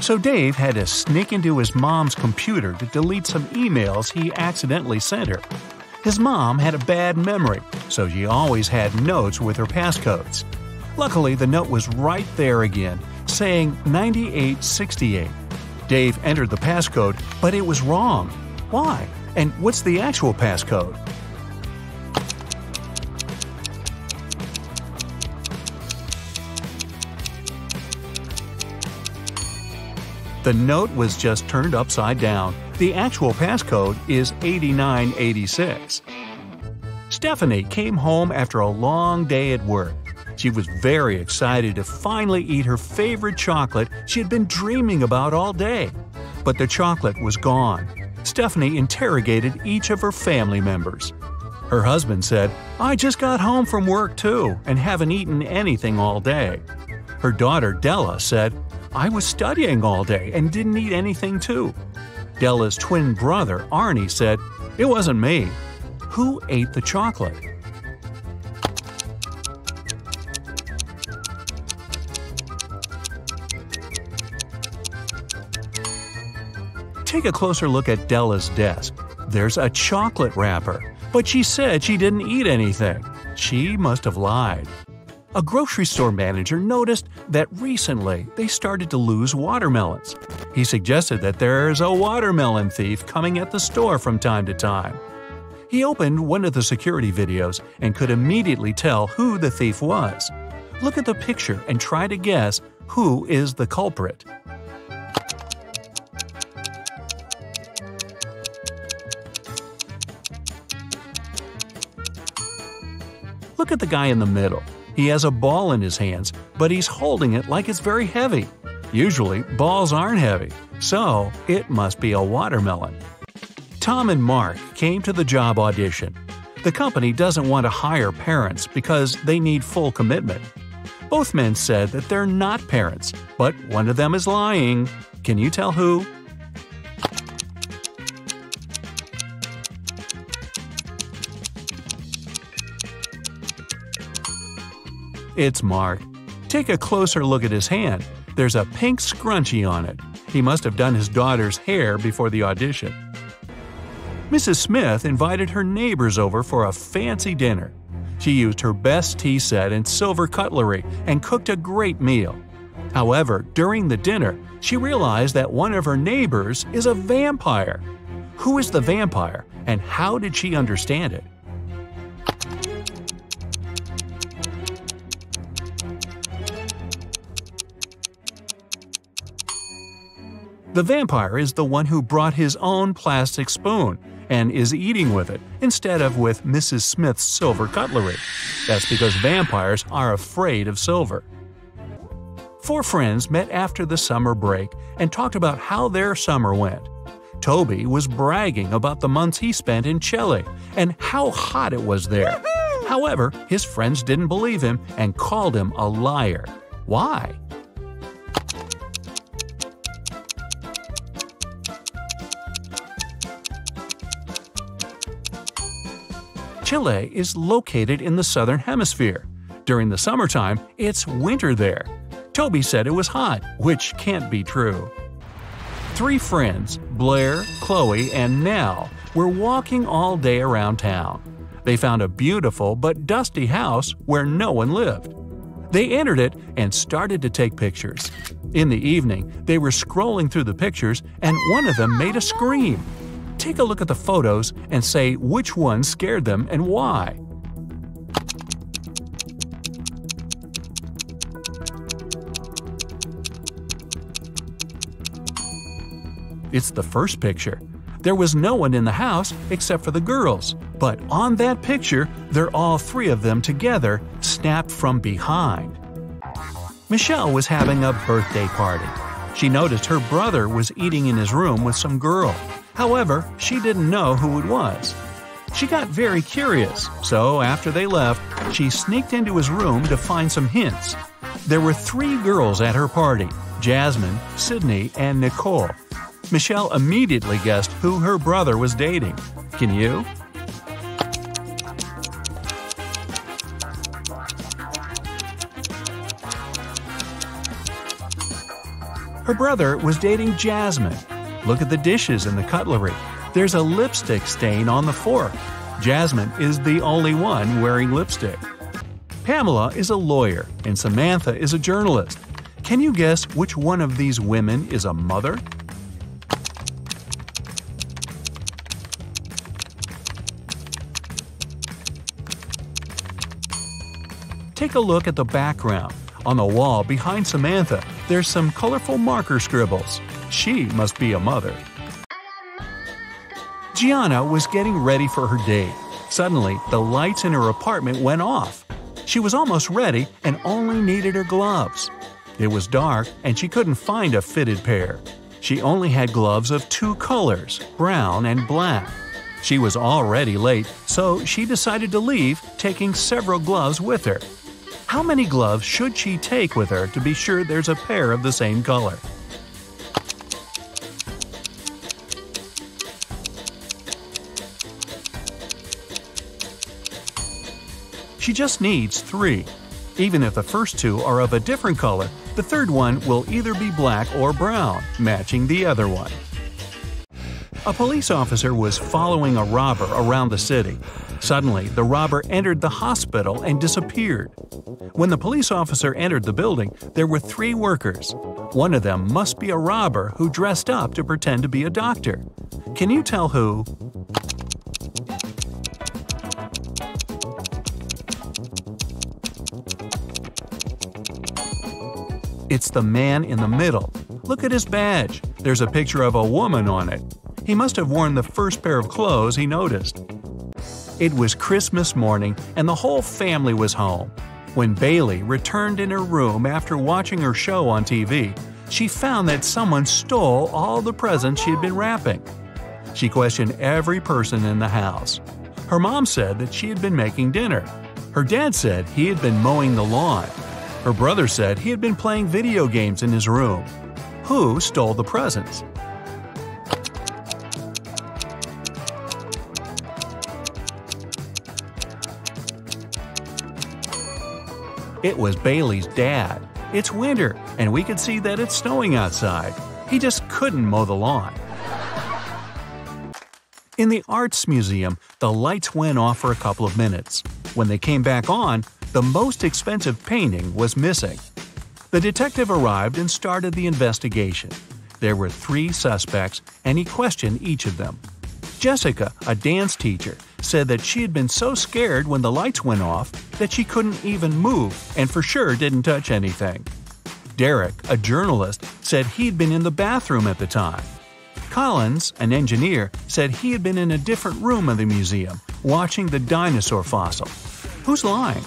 So Dave had to sneak into his mom's computer to delete some emails he accidentally sent her. His mom had a bad memory, so she always had notes with her passcodes. Luckily, the note was right there again, saying 9868. Dave entered the passcode, but it was wrong. Why? And what's the actual passcode? The note was just turned upside down. The actual passcode is 8986. Stephanie came home after a long day at work. She was very excited to finally eat her favorite chocolate she had been dreaming about all day. But the chocolate was gone. Stephanie interrogated each of her family members. Her husband said, I just got home from work too and haven't eaten anything all day. Her daughter Della said, I was studying all day and didn't eat anything too. Della's twin brother Arnie said, It wasn't me. Who ate the chocolate? Take a closer look at Della's desk. There's a chocolate wrapper, but she said she didn't eat anything. She must have lied. A grocery store manager noticed that recently they started to lose watermelons. He suggested that there's a watermelon thief coming at the store from time to time. He opened one of the security videos and could immediately tell who the thief was. Look at the picture and try to guess who is the culprit. Look at the guy in the middle. He has a ball in his hands, but he's holding it like it's very heavy. Usually, balls aren't heavy, so it must be a watermelon. Tom and Mark came to the job audition. The company doesn't want to hire parents because they need full commitment. Both men said that they're not parents, but one of them is lying. Can you tell who? It's Mark. Take a closer look at his hand. There's a pink scrunchie on it. He must have done his daughter's hair before the audition. Mrs. Smith invited her neighbors over for a fancy dinner. She used her best tea set and silver cutlery and cooked a great meal. However, during the dinner, she realized that one of her neighbors is a vampire. Who is the vampire, and how did she understand it? The vampire is the one who brought his own plastic spoon and is eating with it instead of with Mrs. Smith's silver cutlery. That's because vampires are afraid of silver. Four friends met after the summer break and talked about how their summer went. Toby was bragging about the months he spent in Chile and how hot it was there. However, his friends didn't believe him and called him a liar. Why? Chile is located in the southern hemisphere. During the summertime, it's winter there. Toby said it was hot, which can't be true. Three friends, Blair, Chloe, and Nell, were walking all day around town. They found a beautiful but dusty house where no one lived. They entered it and started to take pictures. In the evening, they were scrolling through the pictures and one of them made a scream. Take a look at the photos and say which one scared them and why. It's the first picture. There was no one in the house except for the girls, but on that picture, they're all three of them together, snapped from behind. Michelle was having a birthday party. She noticed her brother was eating in his room with some girl. However, she didn't know who it was. She got very curious, so after they left, she sneaked into his room to find some hints. There were three girls at her party Jasmine, Sydney, and Nicole. Michelle immediately guessed who her brother was dating. Can you? Her brother was dating Jasmine. Look at the dishes and the cutlery. There's a lipstick stain on the fork. Jasmine is the only one wearing lipstick. Pamela is a lawyer and Samantha is a journalist. Can you guess which one of these women is a mother? Take a look at the background. On the wall behind Samantha, there's some colorful marker scribbles. She must be a mother. Gianna was getting ready for her date. Suddenly, the lights in her apartment went off. She was almost ready and only needed her gloves. It was dark and she couldn't find a fitted pair. She only had gloves of two colors, brown and black. She was already late, so she decided to leave, taking several gloves with her. How many gloves should she take with her to be sure there's a pair of the same color? She just needs three. Even if the first two are of a different color, the third one will either be black or brown, matching the other one. A police officer was following a robber around the city. Suddenly, the robber entered the hospital and disappeared. When the police officer entered the building, there were three workers. One of them must be a robber who dressed up to pretend to be a doctor. Can you tell who? It's the man in the middle. Look at his badge. There's a picture of a woman on it. He must have worn the first pair of clothes he noticed. It was Christmas morning and the whole family was home. When Bailey returned in her room after watching her show on TV, she found that someone stole all the presents she had been wrapping. She questioned every person in the house. Her mom said that she had been making dinner. Her dad said he had been mowing the lawn. Her brother said he had been playing video games in his room. Who stole the presents? It was Bailey's dad. It's winter, and we could see that it's snowing outside. He just couldn't mow the lawn. In the Arts Museum, the lights went off for a couple of minutes. When they came back on, the most expensive painting was missing. The detective arrived and started the investigation. There were three suspects, and he questioned each of them. Jessica, a dance teacher, said that she had been so scared when the lights went off that she couldn't even move and for sure didn't touch anything. Derek, a journalist, said he'd been in the bathroom at the time. Collins, an engineer, said he had been in a different room of the museum, watching the dinosaur fossil. Who's lying?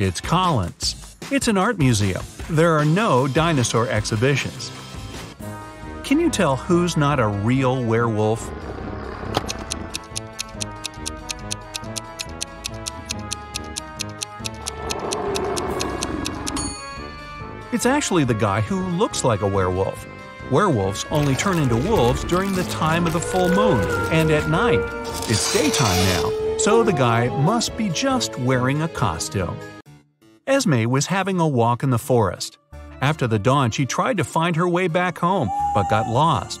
It's Collins. It's an art museum. There are no dinosaur exhibitions. Can you tell who's not a real werewolf? It's actually the guy who looks like a werewolf. Werewolves only turn into wolves during the time of the full moon and at night. It's daytime now, so the guy must be just wearing a costume. Esme was having a walk in the forest. After the dawn, she tried to find her way back home, but got lost.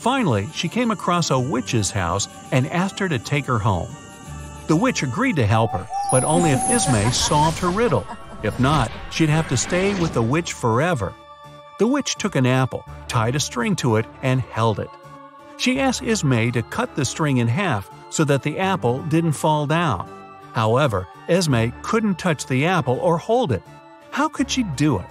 Finally, she came across a witch's house and asked her to take her home. The witch agreed to help her, but only if Esme solved her riddle. If not, she'd have to stay with the witch forever. The witch took an apple, tied a string to it, and held it. She asked Esme to cut the string in half so that the apple didn't fall down. However, Esme couldn't touch the apple or hold it. How could she do it?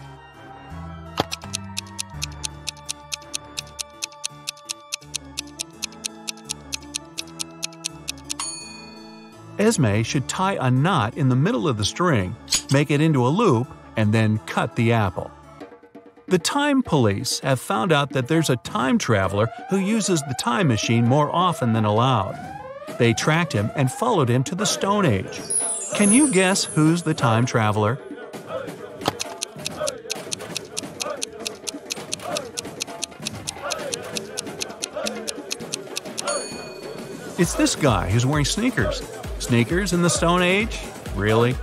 Esme should tie a knot in the middle of the string, make it into a loop, and then cut the apple. The time police have found out that there's a time traveler who uses the time machine more often than allowed. They tracked him and followed him to the Stone Age. Can you guess who's the time traveler? It's this guy who's wearing sneakers. Sneakers in the Stone Age? Really?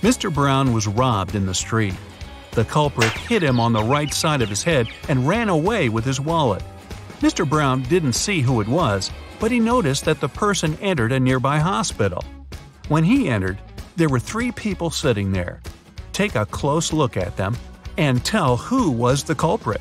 Mr. Brown was robbed in the street. The culprit hit him on the right side of his head and ran away with his wallet. Mr. Brown didn't see who it was, but he noticed that the person entered a nearby hospital. When he entered, there were three people sitting there. Take a close look at them and tell who was the culprit.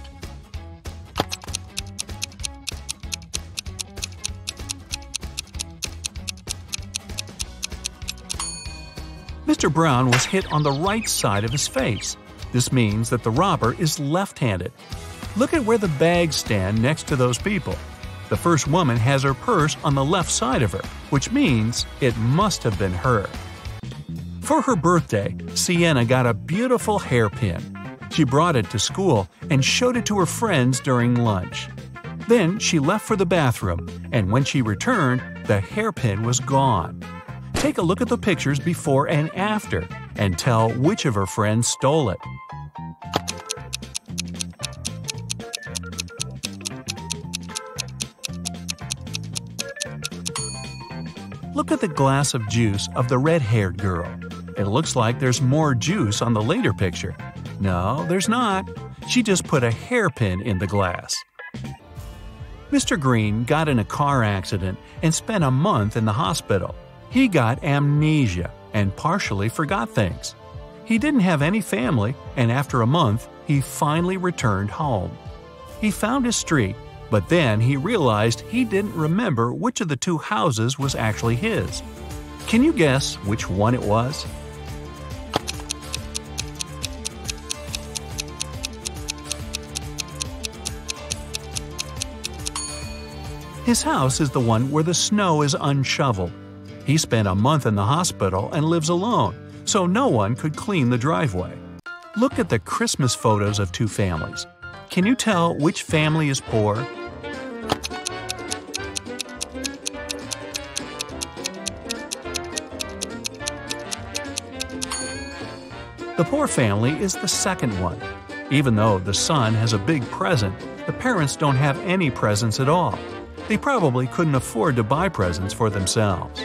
Mr. Brown was hit on the right side of his face. This means that the robber is left handed. Look at where the bags stand next to those people. The first woman has her purse on the left side of her, which means it must have been her. For her birthday, Sienna got a beautiful hairpin. She brought it to school and showed it to her friends during lunch. Then she left for the bathroom, and when she returned, the hairpin was gone. Take a look at the pictures before and after and tell which of her friends stole it. Look at the glass of juice of the red haired girl. It looks like there's more juice on the later picture. No, there's not. She just put a hairpin in the glass. Mr. Green got in a car accident and spent a month in the hospital. He got amnesia and partially forgot things. He didn't have any family, and after a month, he finally returned home. He found his street, but then he realized he didn't remember which of the two houses was actually his. Can you guess which one it was? His house is the one where the snow is unshoveled. He spent a month in the hospital and lives alone, so no one could clean the driveway. Look at the Christmas photos of two families. Can you tell which family is poor? The poor family is the second one. Even though the son has a big present, the parents don't have any presents at all. They probably couldn't afford to buy presents for themselves.